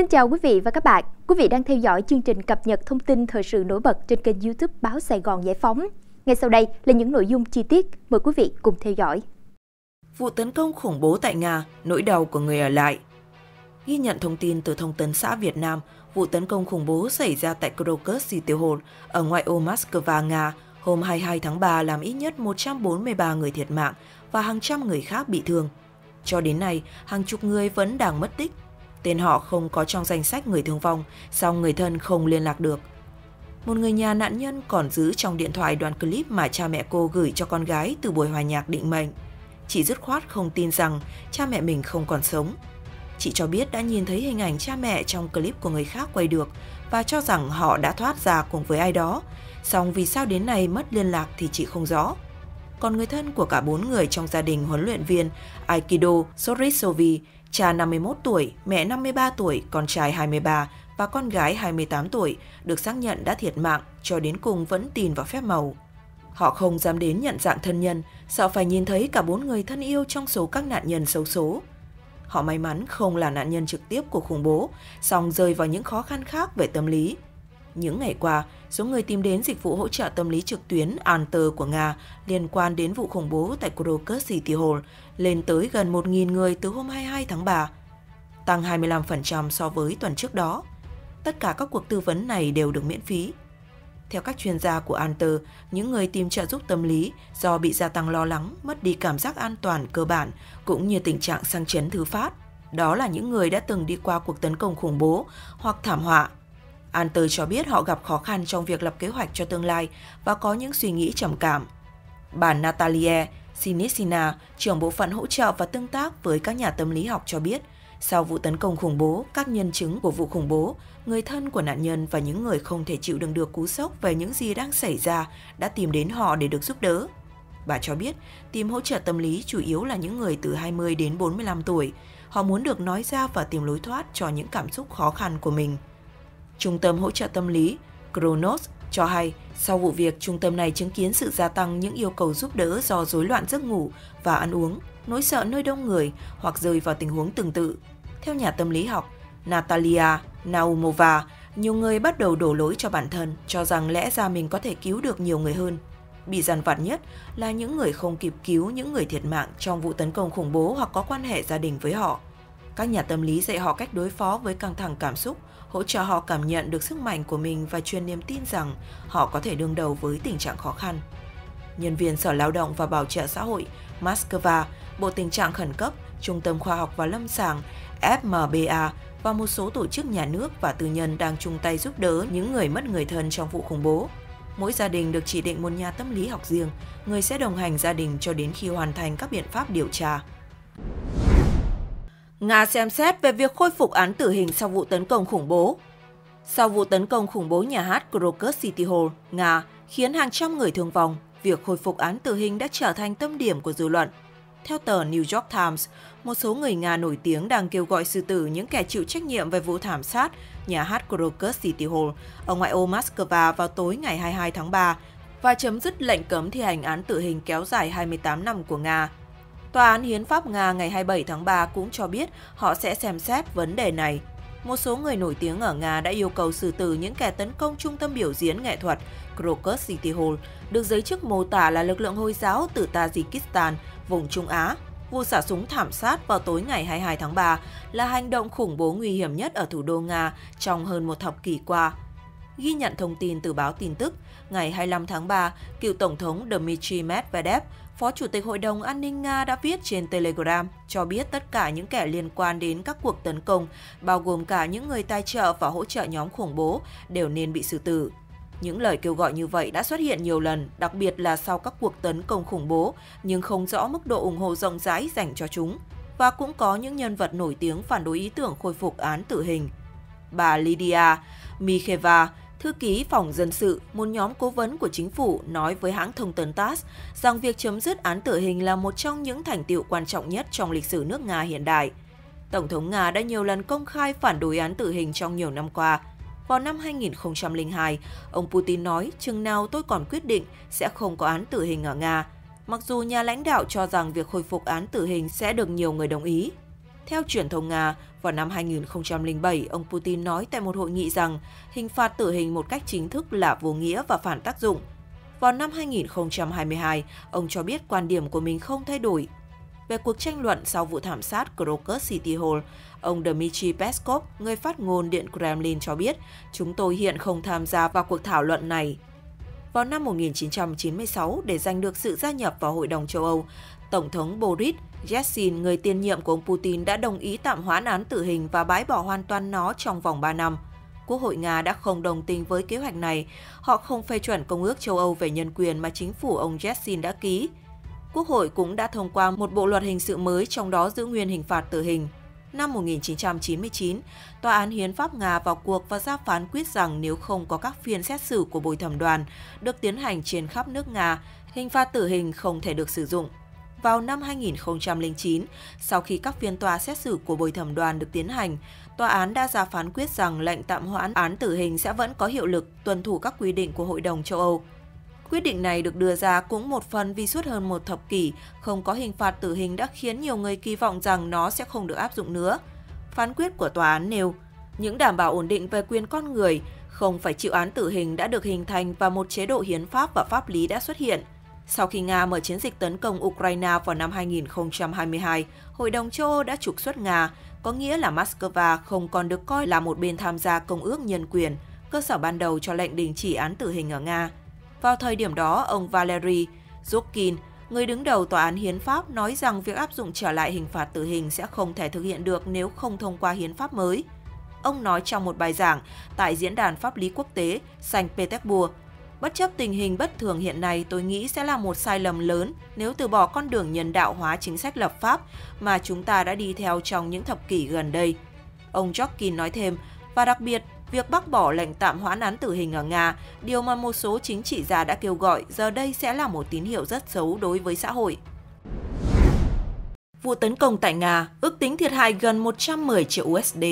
Xin chào quý vị và các bạn. Quý vị đang theo dõi chương trình cập nhật thông tin thời sự nổi bật trên kênh YouTube Báo Sài Gòn Giải phóng. Ngay sau đây là những nội dung chi tiết, mời quý vị cùng theo dõi. Vụ tấn công khủng bố tại Nga, nỗi đau của người ở lại. Ghi nhận thông tin từ Thông tấn xã Việt Nam, vụ tấn công khủng bố xảy ra tại Krokus City Hall ở ngoại ô Moscow, Nga hôm 22 tháng 3 làm ít nhất 143 người thiệt mạng và hàng trăm người khác bị thương. Cho đến nay, hàng chục người vẫn đang mất tích. Tên họ không có trong danh sách người thương vong, song người thân không liên lạc được. Một người nhà nạn nhân còn giữ trong điện thoại đoạn clip mà cha mẹ cô gửi cho con gái từ buổi hòa nhạc định mệnh. Chị dứt khoát không tin rằng cha mẹ mình không còn sống. Chị cho biết đã nhìn thấy hình ảnh cha mẹ trong clip của người khác quay được và cho rằng họ đã thoát ra cùng với ai đó. Song vì sao đến nay mất liên lạc thì chị không rõ. Còn người thân của cả bốn người trong gia đình huấn luyện viên Aikido Sorisovi, cha 51 tuổi, mẹ 53 tuổi, con trai 23 và con gái 28 tuổi được xác nhận đã thiệt mạng cho đến cùng vẫn tin vào phép màu. Họ không dám đến nhận dạng thân nhân, sợ phải nhìn thấy cả bốn người thân yêu trong số các nạn nhân xấu số. Họ may mắn không là nạn nhân trực tiếp của khủng bố, song rơi vào những khó khăn khác về tâm lý. Những ngày qua, số người tìm đến dịch vụ hỗ trợ tâm lý trực tuyến Anter của Nga liên quan đến vụ khủng bố tại Krokus City Hall lên tới gần 1.000 người từ hôm 22 tháng 3, tăng 25% so với tuần trước đó. Tất cả các cuộc tư vấn này đều được miễn phí. Theo các chuyên gia của Anter, những người tìm trợ giúp tâm lý do bị gia tăng lo lắng, mất đi cảm giác an toàn cơ bản cũng như tình trạng sang chấn thứ phát. Đó là những người đã từng đi qua cuộc tấn công khủng bố hoặc thảm họa. Anter cho biết họ gặp khó khăn trong việc lập kế hoạch cho tương lai và có những suy nghĩ trầm cảm. Bà Natalia Sinisina, trưởng bộ phận hỗ trợ và tương tác với các nhà tâm lý học cho biết, sau vụ tấn công khủng bố, các nhân chứng của vụ khủng bố, người thân của nạn nhân và những người không thể chịu đựng được cú sốc về những gì đang xảy ra đã tìm đến họ để được giúp đỡ. Bà cho biết, tìm hỗ trợ tâm lý chủ yếu là những người từ 20 đến 45 tuổi. Họ muốn được nói ra và tìm lối thoát cho những cảm xúc khó khăn của mình. Trung tâm hỗ trợ tâm lý Kronos cho hay sau vụ việc trung tâm này chứng kiến sự gia tăng những yêu cầu giúp đỡ do rối loạn giấc ngủ và ăn uống, nỗi sợ nơi đông người hoặc rơi vào tình huống tương tự. Theo nhà tâm lý học Natalia Naumova, nhiều người bắt đầu đổ lỗi cho bản thân, cho rằng lẽ ra mình có thể cứu được nhiều người hơn. Bị dằn vặt nhất là những người không kịp cứu những người thiệt mạng trong vụ tấn công khủng bố hoặc có quan hệ gia đình với họ. Các nhà tâm lý dạy họ cách đối phó với căng thẳng cảm xúc, hỗ trợ họ cảm nhận được sức mạnh của mình và truyền niềm tin rằng họ có thể đương đầu với tình trạng khó khăn. Nhân viên Sở Lao động và Bảo trợ xã hội Moscow, Bộ Tình trạng Khẩn cấp, Trung tâm Khoa học và Lâm sàng FMBA và một số tổ chức nhà nước và tư nhân đang chung tay giúp đỡ những người mất người thân trong vụ khủng bố. Mỗi gia đình được chỉ định một nhà tâm lý học riêng, người sẽ đồng hành gia đình cho đến khi hoàn thành các biện pháp điều tra. Nga xem xét về việc khôi phục án tử hình sau vụ tấn công khủng bố. Sau vụ tấn công khủng bố nhà hát Krokus City Hall, Nga khiến hàng trăm người thương vong, việc khôi phục án tử hình đã trở thành tâm điểm của dư luận. Theo tờ New York Times, một số người Nga nổi tiếng đang kêu gọi xử tử những kẻ chịu trách nhiệm về vụ thảm sát nhà hát Krokus City Hall ở ngoại ô Moscow vào tối ngày 22 tháng 3 và chấm dứt lệnh cấm thi hành án tử hình kéo dài 28 năm của Nga. Tòa án Hiến pháp Nga ngày 27 tháng 3 cũng cho biết họ sẽ xem xét vấn đề này. Một số người nổi tiếng ở Nga đã yêu cầu xử tử những kẻ tấn công trung tâm biểu diễn nghệ thuật Krokus City Hall, được giới chức mô tả là lực lượng Hồi giáo từ Tajikistan, vùng Trung Á. Vụ xả súng thảm sát vào tối ngày 22 tháng 3 là hành động khủng bố nguy hiểm nhất ở thủ đô Nga trong hơn một thập kỷ qua. Ghi nhận thông tin từ báo tin tức, ngày 25 tháng 3, cựu Tổng thống Dmitry Medvedev Phó Chủ tịch Hội đồng An ninh Nga đã viết trên Telegram cho biết tất cả những kẻ liên quan đến các cuộc tấn công, bao gồm cả những người tài trợ và hỗ trợ nhóm khủng bố, đều nên bị xử tử. Những lời kêu gọi như vậy đã xuất hiện nhiều lần, đặc biệt là sau các cuộc tấn công khủng bố, nhưng không rõ mức độ ủng hộ rộng rãi dành cho chúng. Và cũng có những nhân vật nổi tiếng phản đối ý tưởng khôi phục án tử hình. Bà Lydia Mikheva, Thư ký phòng dân sự, một nhóm cố vấn của chính phủ nói với hãng thông tấn TASS rằng việc chấm dứt án tử hình là một trong những thành tiệu quan trọng nhất trong lịch sử nước Nga hiện đại. Tổng thống Nga đã nhiều lần công khai phản đối án tử hình trong nhiều năm qua. Vào năm 2002, ông Putin nói chừng nào tôi còn quyết định sẽ không có án tử hình ở Nga, mặc dù nhà lãnh đạo cho rằng việc khôi phục án tử hình sẽ được nhiều người đồng ý. Theo truyền thông Nga, vào năm 2007, ông Putin nói tại một hội nghị rằng hình phạt tử hình một cách chính thức là vô nghĩa và phản tác dụng. Vào năm 2022, ông cho biết quan điểm của mình không thay đổi. Về cuộc tranh luận sau vụ thảm sát Krokus City Hall, ông Dmitry Peskov, người phát ngôn Điện Kremlin cho biết, chúng tôi hiện không tham gia vào cuộc thảo luận này. Vào năm 1996, để giành được sự gia nhập vào Hội đồng châu Âu, Tổng thống Boris Yeltsin, người tiền nhiệm của ông Putin đã đồng ý tạm hoãn án tử hình và bãi bỏ hoàn toàn nó trong vòng 3 năm. Quốc hội Nga đã không đồng tình với kế hoạch này. Họ không phê chuẩn Công ước châu Âu về nhân quyền mà chính phủ ông Yeltsin đã ký. Quốc hội cũng đã thông qua một bộ luật hình sự mới trong đó giữ nguyên hình phạt tử hình. Năm 1999, Tòa án Hiến pháp Nga vào cuộc và ra phán quyết rằng nếu không có các phiên xét xử của bồi thẩm đoàn được tiến hành trên khắp nước Nga, hình phạt tử hình không thể được sử dụng vào năm 2009, sau khi các phiên tòa xét xử của bồi thẩm đoàn được tiến hành, tòa án đã ra phán quyết rằng lệnh tạm hoãn án tử hình sẽ vẫn có hiệu lực tuân thủ các quy định của Hội đồng châu Âu. Quyết định này được đưa ra cũng một phần vì suốt hơn một thập kỷ, không có hình phạt tử hình đã khiến nhiều người kỳ vọng rằng nó sẽ không được áp dụng nữa. Phán quyết của tòa án nêu, những đảm bảo ổn định về quyền con người, không phải chịu án tử hình đã được hình thành và một chế độ hiến pháp và pháp lý đã xuất hiện – sau khi Nga mở chiến dịch tấn công Ukraine vào năm 2022, Hội đồng châu Âu đã trục xuất Nga, có nghĩa là Moscow không còn được coi là một bên tham gia Công ước Nhân quyền, cơ sở ban đầu cho lệnh đình chỉ án tử hình ở Nga. Vào thời điểm đó, ông Valery Zhukin, người đứng đầu Tòa án Hiến pháp, nói rằng việc áp dụng trở lại hình phạt tử hình sẽ không thể thực hiện được nếu không thông qua hiến pháp mới. Ông nói trong một bài giảng tại Diễn đàn Pháp lý Quốc tế Saint Petersburg Bất chấp tình hình bất thường hiện nay, tôi nghĩ sẽ là một sai lầm lớn nếu từ bỏ con đường nhân đạo hóa chính sách lập pháp mà chúng ta đã đi theo trong những thập kỷ gần đây. Ông Jorkin nói thêm, và đặc biệt, việc bác bỏ lệnh tạm hoãn án tử hình ở Nga, điều mà một số chính trị gia đã kêu gọi giờ đây sẽ là một tín hiệu rất xấu đối với xã hội. Vụ tấn công tại Nga ước tính thiệt hại gần 110 triệu USD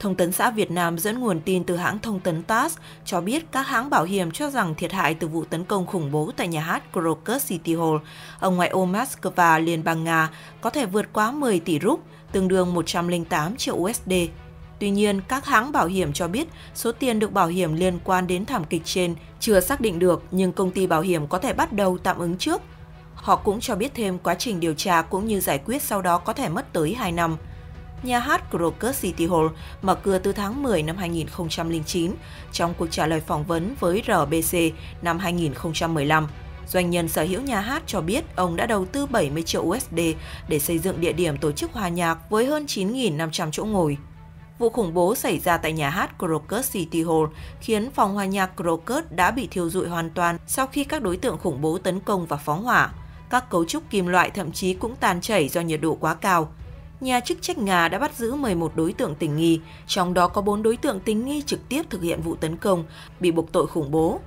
Thông tấn xã Việt Nam dẫn nguồn tin từ hãng thông tấn TASS cho biết các hãng bảo hiểm cho rằng thiệt hại từ vụ tấn công khủng bố tại nhà hát Krokus City Hall ở ngoại ô Moscow, Liên bang Nga có thể vượt quá 10 tỷ rúp, tương đương 108 triệu USD. Tuy nhiên, các hãng bảo hiểm cho biết số tiền được bảo hiểm liên quan đến thảm kịch trên chưa xác định được nhưng công ty bảo hiểm có thể bắt đầu tạm ứng trước. Họ cũng cho biết thêm quá trình điều tra cũng như giải quyết sau đó có thể mất tới 2 năm nhà hát Crocus City Hall mở cửa từ tháng 10 năm 2009 trong cuộc trả lời phỏng vấn với RBC năm 2015. Doanh nhân sở hữu nhà hát cho biết ông đã đầu tư 70 triệu USD để xây dựng địa điểm tổ chức hòa nhạc với hơn 9.500 chỗ ngồi. Vụ khủng bố xảy ra tại nhà hát Crocus City Hall khiến phòng hòa nhạc Crocus đã bị thiêu rụi hoàn toàn sau khi các đối tượng khủng bố tấn công và phóng hỏa. Các cấu trúc kim loại thậm chí cũng tàn chảy do nhiệt độ quá cao nhà chức trách Nga đã bắt giữ 11 đối tượng tình nghi, trong đó có 4 đối tượng tình nghi trực tiếp thực hiện vụ tấn công, bị buộc tội khủng bố.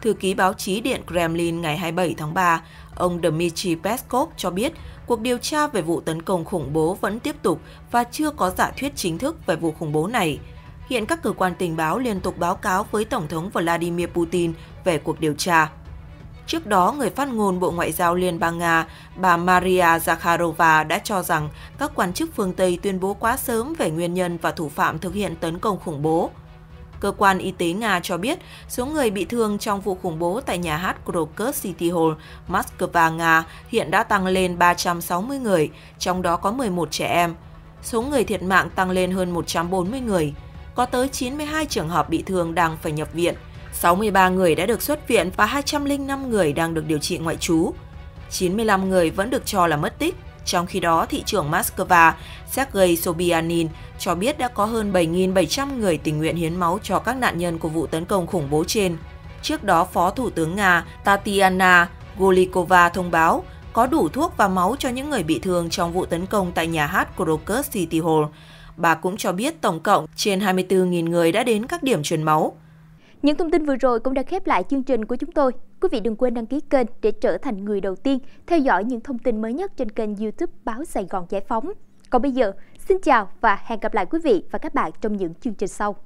Thư ký báo chí Điện Kremlin ngày 27 tháng 3, ông Dmitry Peskov cho biết cuộc điều tra về vụ tấn công khủng bố vẫn tiếp tục và chưa có giả thuyết chính thức về vụ khủng bố này. Hiện các cơ quan tình báo liên tục báo cáo với Tổng thống Vladimir Putin về cuộc điều tra. Trước đó, người phát ngôn Bộ Ngoại giao Liên bang Nga, bà Maria Zakharova đã cho rằng các quan chức phương Tây tuyên bố quá sớm về nguyên nhân và thủ phạm thực hiện tấn công khủng bố. Cơ quan y tế Nga cho biết số người bị thương trong vụ khủng bố tại nhà hát Krokus City Hall, Moscow, Nga hiện đã tăng lên 360 người, trong đó có 11 trẻ em. Số người thiệt mạng tăng lên hơn 140 người. Có tới 92 trường hợp bị thương đang phải nhập viện – 63 người đã được xuất viện và 205 người đang được điều trị ngoại trú. 95 người vẫn được cho là mất tích. Trong khi đó, thị trưởng Moscow Sergei Sobyanin cho biết đã có hơn 7.700 người tình nguyện hiến máu cho các nạn nhân của vụ tấn công khủng bố trên. Trước đó, Phó Thủ tướng Nga Tatiana Golikova thông báo có đủ thuốc và máu cho những người bị thương trong vụ tấn công tại nhà hát Krokus City Hall. Bà cũng cho biết tổng cộng trên 24.000 người đã đến các điểm truyền máu. Những thông tin vừa rồi cũng đã khép lại chương trình của chúng tôi. Quý vị đừng quên đăng ký kênh để trở thành người đầu tiên theo dõi những thông tin mới nhất trên kênh YouTube Báo Sài Gòn Giải Phóng. Còn bây giờ, xin chào và hẹn gặp lại quý vị và các bạn trong những chương trình sau.